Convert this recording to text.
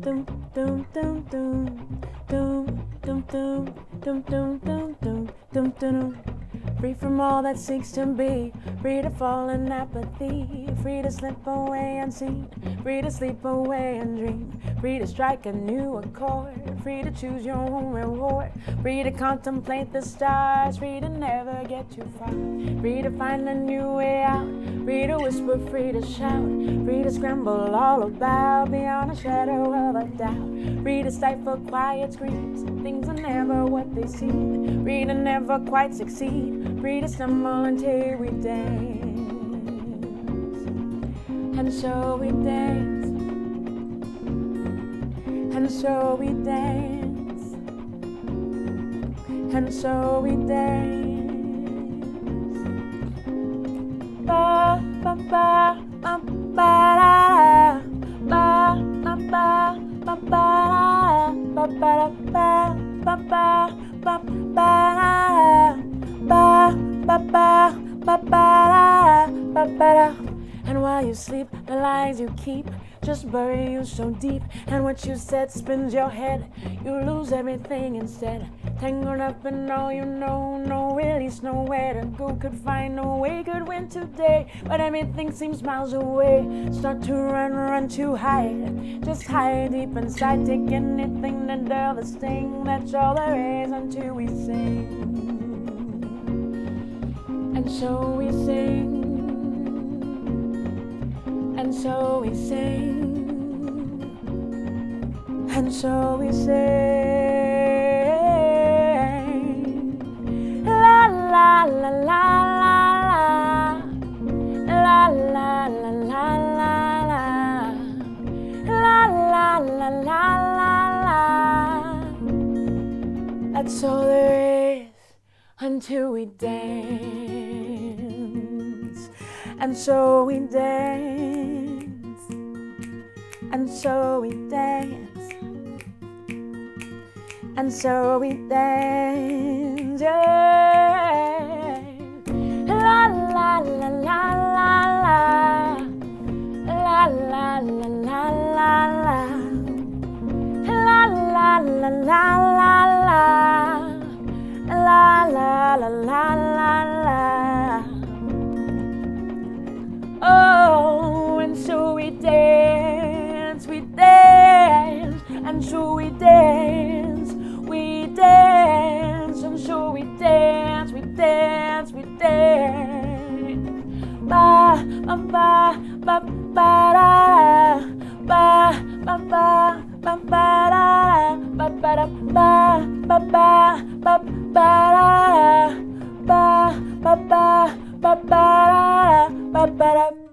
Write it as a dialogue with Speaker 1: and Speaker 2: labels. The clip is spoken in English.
Speaker 1: dum dum dum dum dum dum dum dum dum dum dum dum Free from all that seeks to be, free to fall in apathy, free to slip away unseen, free to sleep away and dream, free to strike a new accord, free to choose your own reward, free to contemplate the stars, free to never get too far, free to find a new way out, free to whisper, free to shout, free to scramble all about beyond a shadow a doubt, free to stifle quiet screams, things are never what they seem, free to never quite succeed Read a stumble until we dance. And so we dance. And so we dance. And so we dance. Ba And while you sleep, the lies you keep just bury you so deep. And what you said spins your head. You lose everything instead. Tangled up in all you know, no release, nowhere to go. Could find no way, could win today. But everything seems miles away. Start to run, run to hide. Just hide deep inside. Take anything to dull the sting. That's all there is until we sing. And so we sing, and so we sing, and so we sing. La la la la. That's all there is until we dance. And so we dance, and so we dance, and so we dance. Yeah. La la la la la la, la la la la la la, la la la la la la, la la la la la. I'm we dance, we dance, and so we dance, we dance, we dance. Ba, ba, ba, ba, ba, da, ba, ba, ba, ba, ba, da, ba, ba, ba ba, ba, ba, ba, ba, da, ba, ba, ba, ba, ba, da, ba, ba, da.